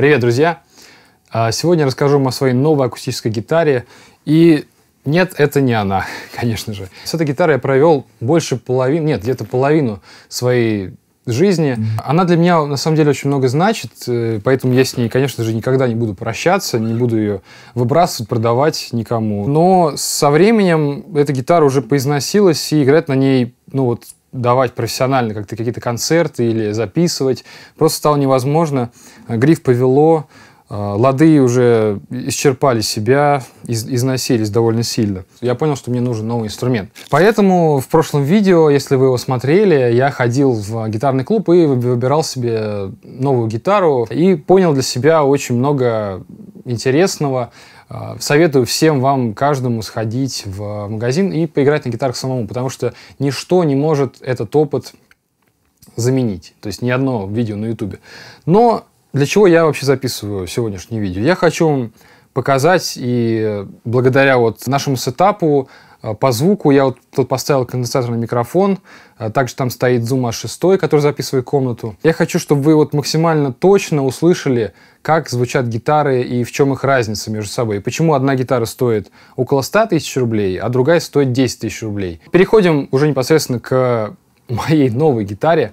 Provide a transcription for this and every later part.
Привет, друзья! А, сегодня расскажу вам о своей новой акустической гитаре. И нет, это не она, конечно же. С этой гитарой я провел больше половины, нет, где-то половину своей жизни. Она для меня на самом деле очень много значит, э, поэтому я с ней, конечно же, никогда не буду прощаться, не буду ее выбрасывать, продавать никому. Но со временем эта гитара уже поизносилась, и играть на ней, ну вот, давать профессионально как-то какие-то концерты или записывать просто стало невозможно. Гриф повело, а, лады уже исчерпали себя, из, износились довольно сильно. Я понял, что мне нужен новый инструмент. Поэтому в прошлом видео, если вы его смотрели, я ходил в гитарный клуб и выбирал себе новую гитару и понял для себя очень много интересного. А, советую всем вам, каждому сходить в магазин и поиграть на гитарах самому, потому что ничто не может этот опыт заменить. То есть ни одно видео на ютубе. Но для чего я вообще записываю сегодняшнее видео? Я хочу вам показать, и благодаря вот нашему сетапу по звуку я вот тут поставил конденсаторный микрофон, э, также там стоит Zoom A6, который записывает комнату. Я хочу, чтобы вы вот максимально точно услышали, как звучат гитары и в чем их разница между собой. Почему одна гитара стоит около 100 тысяч рублей, а другая стоит 10 тысяч рублей. Переходим уже непосредственно к моей новой гитаре.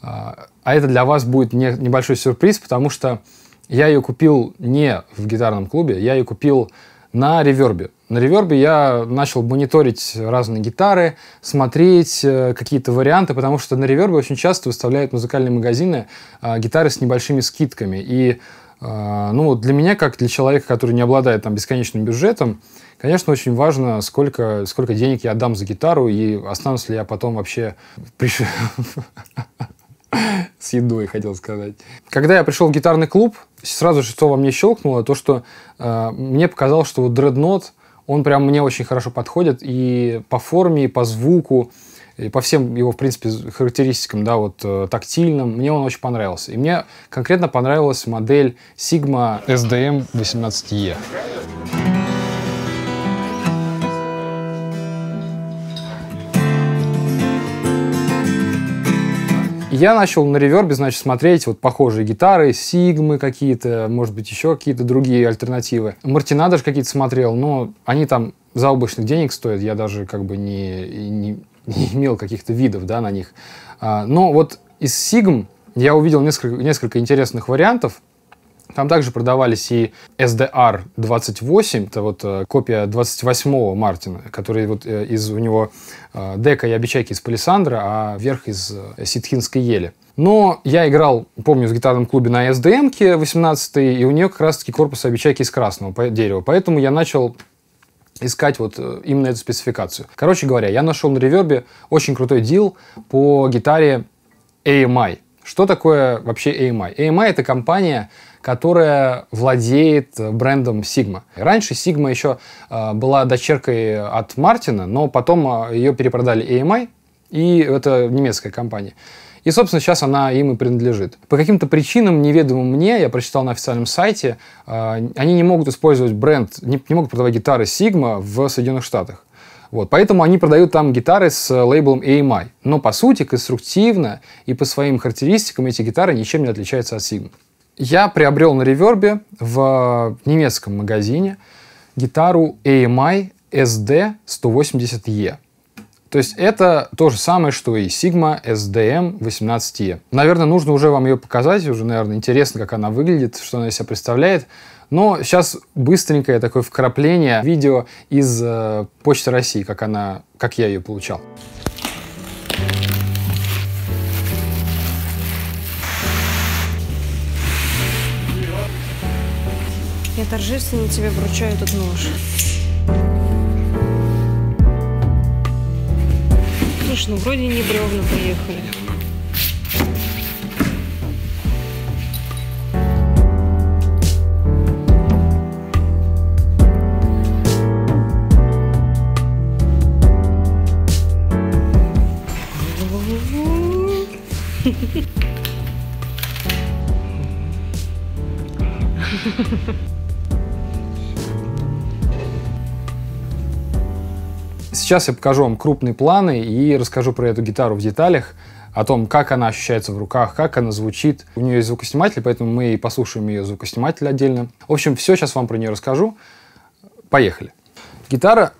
А, а это для вас будет не, небольшой сюрприз, потому что я ее купил не в гитарном клубе, я ее купил на ревербе. На ревербе я начал мониторить разные гитары, смотреть э, какие-то варианты, потому что на ревербе очень часто выставляют музыкальные магазины э, гитары с небольшими скидками. И э, ну, для меня, как для человека, который не обладает там, бесконечным бюджетом, конечно, очень важно, сколько, сколько денег я отдам за гитару и останусь ли я потом вообще... с едой, хотел сказать. Когда я пришел в гитарный клуб, сразу же что во мне щелкнуло, то, что э, мне показалось, что вот дреднот, он прям мне очень хорошо подходит и по форме, и по звуку, и по всем его, в принципе, характеристикам, да, вот э, тактильным, мне он очень понравился. И мне конкретно понравилась модель Sigma SDM 18E. Я начал на ревербе, значит, смотреть вот похожие гитары, сигмы какие-то, может быть, еще какие-то другие альтернативы. Мартина даже какие-то смотрел, но они там за обычных денег стоят, я даже как бы не, не, не имел каких-то видов, да, на них. А, но вот из сигм я увидел несколько, несколько интересных вариантов, там также продавались и SDR-28, это вот э, копия 28-го Мартина, который вот э, из у него э, дека и обечайки из палисандра, а верх из ситхинской ели. Но я играл, помню, в гитарном клубе на SDM 18 и у нее как раз-таки корпус обечайки из красного дерева. Поэтому я начал искать вот именно эту спецификацию. Короче говоря, я нашел на ревербе очень крутой дил по гитаре AMI. Что такое вообще AMI? AMI — это компания, которая владеет брендом Sigma. Раньше Sigma еще э, была дочеркой от Мартина, но потом э, ее перепродали AMI, и это немецкая компания. И, собственно, сейчас она им и принадлежит. По каким-то причинам, неведомым мне, я прочитал на официальном сайте, э, они не могут использовать бренд, не, не могут продавать гитары Sigma в Соединенных Штатах. Вот, поэтому они продают там гитары с лейблом AMI. Но по сути, конструктивно и по своим характеристикам эти гитары ничем не отличаются от Sigma я приобрел на ревербе в немецком магазине гитару AMI SD 180E. То есть это то же самое, что и Sigma SDM 18E. Наверное, нужно уже вам ее показать, уже, наверное, интересно, как она выглядит, что она из себя представляет. Но сейчас быстренькое такое вкрапление видео из э, Почты России, как, она, как я ее получал. Я торжественно тебе вручаю этот нож. Слушай, ну вроде не бревна поехали. Сейчас я покажу вам крупные планы и расскажу про эту гитару в деталях. о том, как она ощущается в руках, как она звучит. У нее есть звукосниматель, поэтому мы и послушаем ее звукосниматель отдельно. В общем, все сейчас вам про нее расскажу. Поехали. Гитара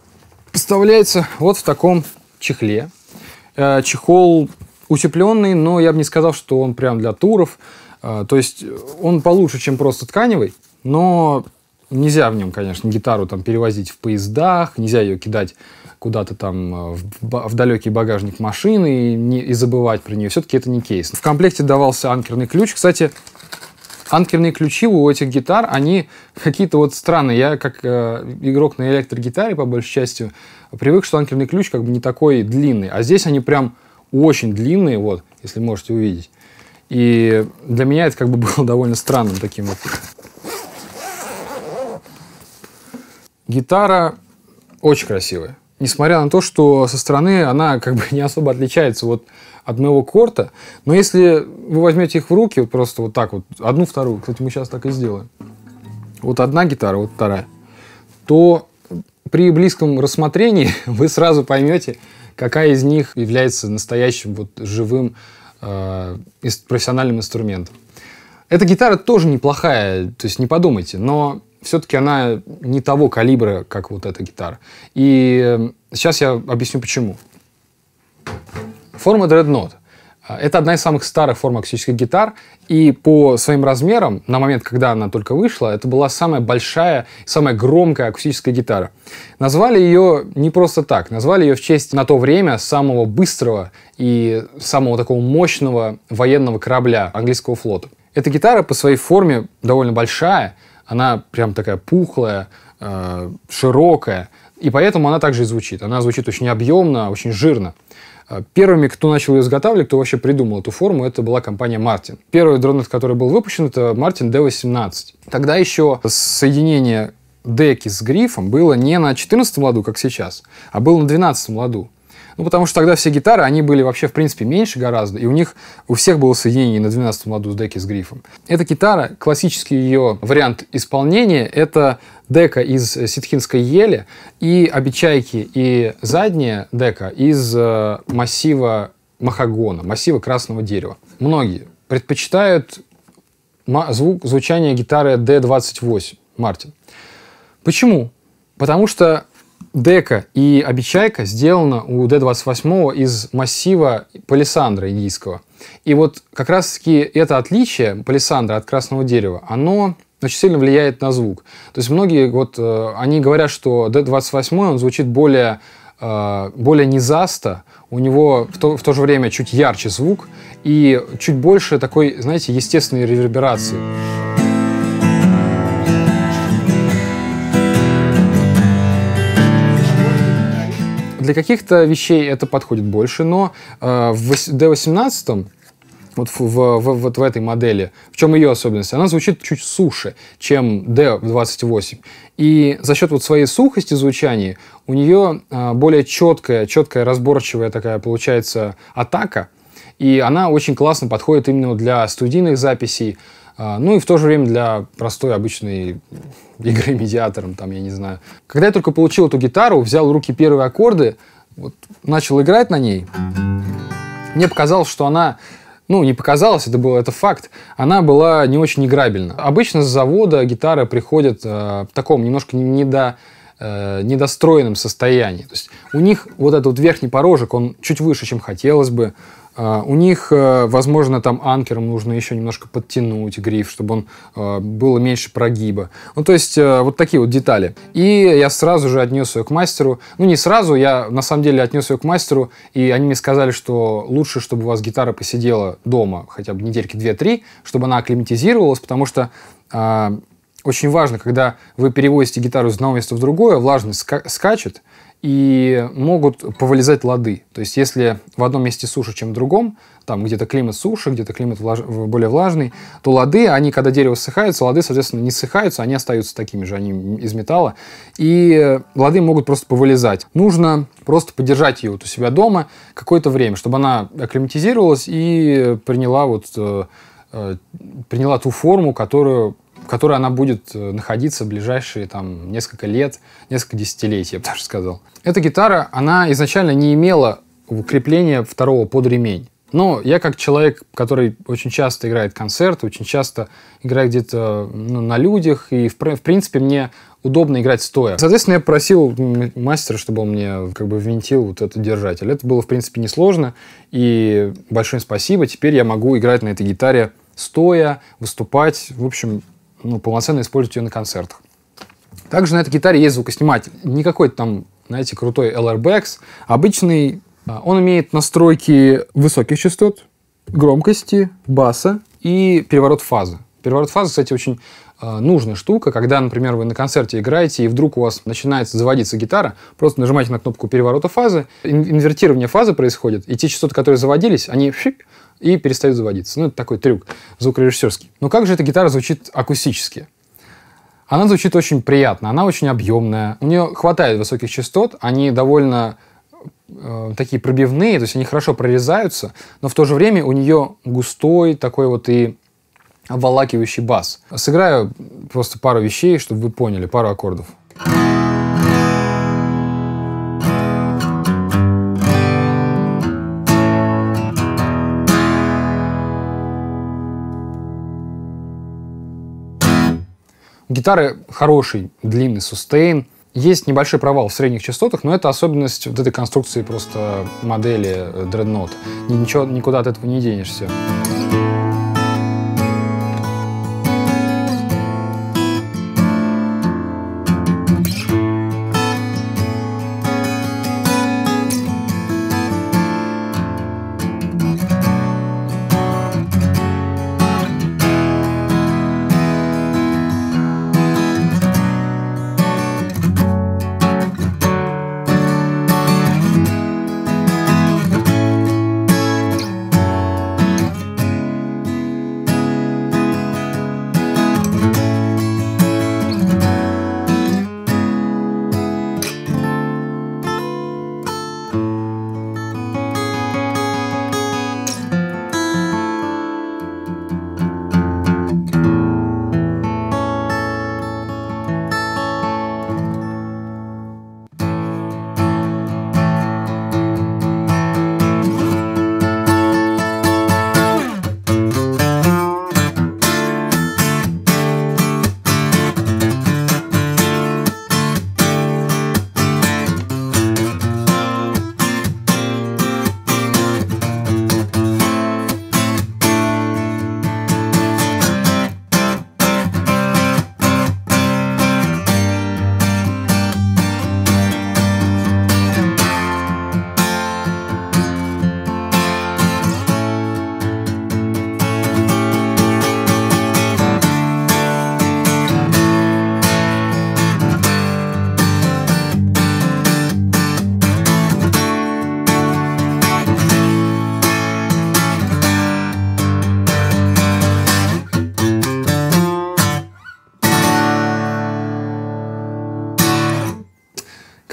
поставляется вот в таком чехле. Э, чехол утепленный, но я бы не сказал, что он прям для туров. Э, то есть он получше, чем просто тканевый, но нельзя в нем, конечно, гитару там перевозить в поездах, нельзя ее кидать куда-то там э, в, в далекий багажник машины и, не, и забывать про нее. Все-таки это не кейс. В комплекте давался анкерный ключ. Кстати, анкерные ключи у этих гитар, они какие-то вот странные. Я как э, игрок на электрогитаре, по большей части, привык, что анкерный ключ как бы не такой длинный. А здесь они прям очень длинные, вот, если можете увидеть. И для меня это как бы было довольно странным таким вот. Гитара очень красивая. Несмотря на то, что со стороны она как бы не особо отличается вот от моего корта. Но если вы возьмете их в руки, вот просто вот так вот, одну, вторую, кстати, мы сейчас так и сделаем. Вот одна гитара, вот вторая. То при близком рассмотрении вы сразу поймете, какая из них является настоящим вот живым э, профессиональным инструментом. Эта гитара тоже неплохая, то есть не подумайте, но все-таки она не того калибра, как вот эта гитара. И сейчас я объясню почему. Форма Dreadnought – это одна из самых старых форм акустических гитар, и по своим размерам, на момент, когда она только вышла, это была самая большая, самая громкая акустическая гитара. Назвали ее не просто так, назвали ее в честь на то время самого быстрого и самого такого мощного военного корабля английского флота. Эта гитара по своей форме довольно большая, она прям такая пухлая, э, широкая, и поэтому она также и звучит. Она звучит очень объемно, очень жирно. А, первыми, кто начал ее изготавливать, кто вообще придумал эту форму, это была компания Martin. Первый дронет, который был выпущен, это Martin D18. Тогда еще соединение деки с грифом было не на 14 ладу, как сейчас, а было на 12 ладу. Ну, потому что тогда все гитары, они были вообще, в принципе, меньше гораздо, и у них у всех было соединение на 12 ладу с деки с грифом. Эта гитара, классический ее вариант исполнения, это дека из ситхинской ели и обечайки и задняя дека из э, массива махагона, массива красного дерева. Многие предпочитают звук звучания гитары D28 Мартин. Почему? Потому что дека и обечайка сделана у D28 из массива палисандра индийского. И вот как раз-таки это отличие палисандра от красного дерева, оно очень сильно влияет на звук. То есть многие вот, э, они говорят, что D28 он звучит более, э, более низасто, у него в то, в то же время чуть ярче звук и чуть больше такой, знаете, естественной реверберации. Для каких-то вещей это подходит больше, но э, в D18 вот в, в, в, вот в этой модели, в чем ее особенность? Она звучит чуть суше, чем D28. И за счет вот своей сухости звучания у нее э, более четкая, четкая, разборчивая такая получается атака. И она очень классно подходит именно для студийных записей, а, ну и в то же время для простой обычной игры медиатором, там, я не знаю. Когда я только получил эту гитару, взял в руки первые аккорды, вот, начал играть на ней, мне показалось, что она ну, не показалось, это был это факт, она была не очень играбельна. Обычно с завода гитары приходят э, в таком немножко недо, э, недостроенном состоянии. То есть у них вот этот вот верхний порожек, он чуть выше, чем хотелось бы. А, у них, э, возможно, там анкером нужно еще немножко подтянуть гриф, чтобы он э, было меньше прогиба. Ну, то есть, э, вот такие вот детали. И я сразу же отнес ее к мастеру. Ну, не сразу, я на самом деле отнес ее к мастеру, и они мне сказали, что лучше, чтобы у вас гитара посидела дома хотя бы недельки 2-3, чтобы она акклиматизировалась, потому что а, очень важно, когда вы перевозите гитару из одного места в другое, влажность ска- скачет, и могут повылезать лады. То есть, если в одном месте суше, чем в другом, там где-то климат суше, где-то климат влаж... более влажный, то лады, они, когда дерево ссыхается, лады, соответственно, не ссыхаются, они остаются такими же, они из металла, и лады могут просто повылезать. Нужно просто подержать ее вот у себя дома какое-то время, чтобы она акклиматизировалась и приняла вот э, э, приняла ту форму, которую в которой она будет э, находиться в ближайшие там, несколько лет, несколько десятилетий, я бы даже сказал. Эта гитара, она изначально не имела укрепления второго под ремень. Но я как человек, который очень часто играет концерты, очень часто играет где-то ну, на людях, и в, в принципе мне удобно играть стоя. Соответственно, я просил мастера, чтобы он мне как бы винтил вот этот держатель. Это было, в принципе, несложно, и большое спасибо. Теперь я могу играть на этой гитаре стоя, выступать, в общем, ну, полноценно использовать ее на концертах. Также на этой гитаре есть звукосниматель. Не какой-то там, знаете, крутой LRBX. Обычный. А, он имеет настройки высоких частот, громкости, баса и переворот фазы. Переворот фазы, кстати, очень э, нужная штука. Когда, например, вы на концерте играете, и вдруг у вас начинает заводиться гитара, просто нажимаете на кнопку переворота фазы, инвертирование фазы происходит, и те частоты, которые заводились, они шик, и перестают заводиться. Ну, это такой трюк звукорежиссерский. Но как же эта гитара звучит акустически? Она звучит очень приятно, она очень объемная. У нее хватает высоких частот, они довольно э, такие пробивные, то есть они хорошо прорезаются, но в то же время у нее густой такой вот и обволакивающий бас. Сыграю просто пару вещей, чтобы вы поняли, пару аккордов. Гитары хороший длинный сустейн. Есть небольшой провал в средних частотах, но это особенность вот этой конструкции просто модели Dreadnought. Ничего, никуда от этого не денешься.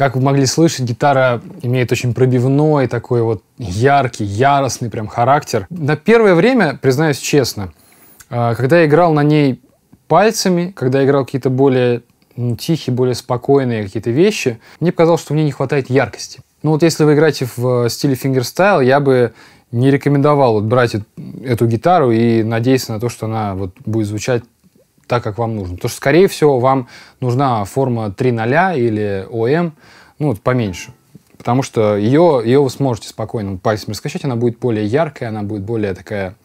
Как вы могли слышать, гитара имеет очень пробивной, такой вот яркий, яростный прям характер. На первое время, признаюсь честно, а, когда я играл на ней пальцами, когда я играл какие-то более ну, тихие, более спокойные какие-то вещи, мне показалось, что в ней не хватает яркости. Ну вот если вы играете в стиле фингерстайл, я бы не рекомендовал вот брать эту гитару и надеяться на то, что она вот будет звучать так, как вам нужно. Потому что, скорее всего, вам нужна форма 3.0 или ОМ, ну, вот поменьше. Потому что ее, ее вы сможете спокойно пальцем раскачать, она будет более яркая, она будет более такая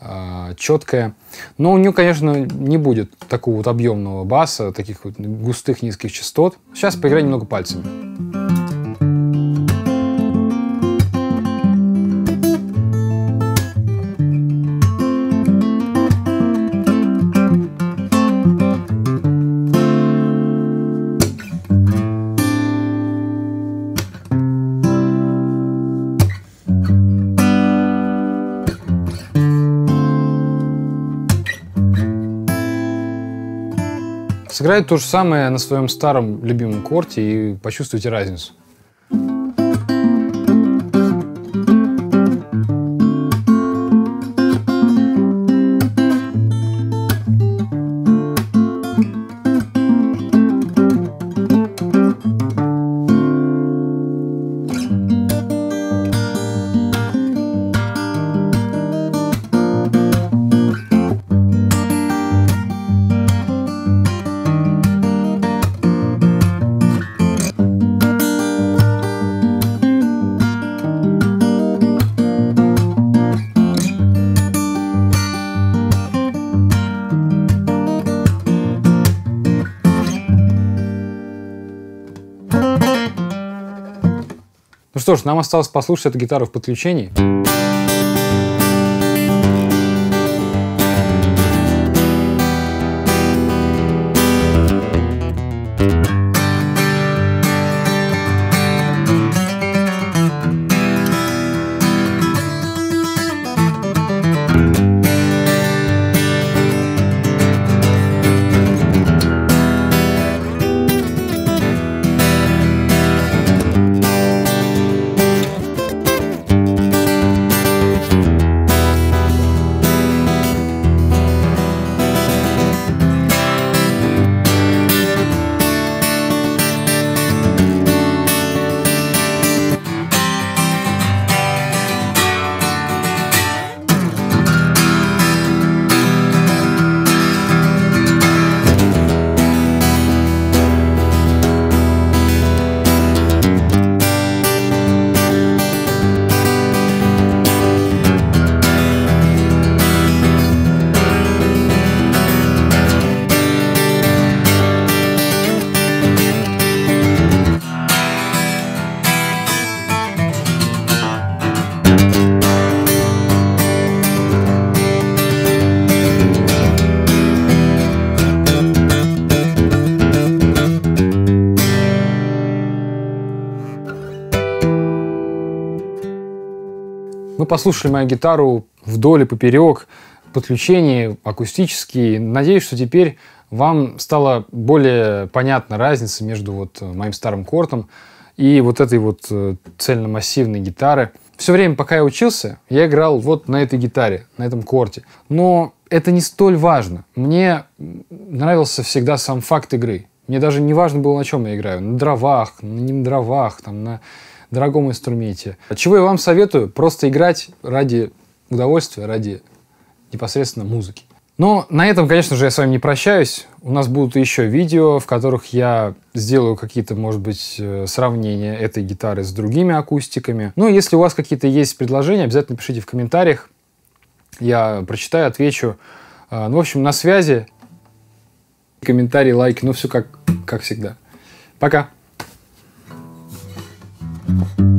э, четкая. Но у нее, конечно, не будет такого вот объемного баса, таких вот густых низких частот. Сейчас поиграю немного пальцами. Сыграйте то же самое на своем старом любимом корте и почувствуйте разницу. Что ж, нам осталось послушать эту гитару в подключении. Мы послушали мою гитару вдоль и поперек, подключения акустические. Надеюсь, что теперь вам стала более понятна разница между вот моим старым кортом и вот этой вот э, цельномассивной гитары. Все время, пока я учился, я играл вот на этой гитаре, на этом корте. Но это не столь важно. Мне нравился всегда сам факт игры. Мне даже не важно было, на чем я играю. На дровах, на не дровах, там, на дорогом инструменте. Чего я вам советую? Просто играть ради удовольствия, ради непосредственно музыки. Но на этом, конечно же, я с вами не прощаюсь. У нас будут еще видео, в которых я сделаю какие-то, может быть, э, сравнения этой гитары с другими акустиками. Ну, если у вас какие-то есть предложения, обязательно пишите в комментариях. Я прочитаю, отвечу. А, ну, в общем, на связи. Комментарии, лайки, ну, все как, как всегда. Пока. Mm-hmm.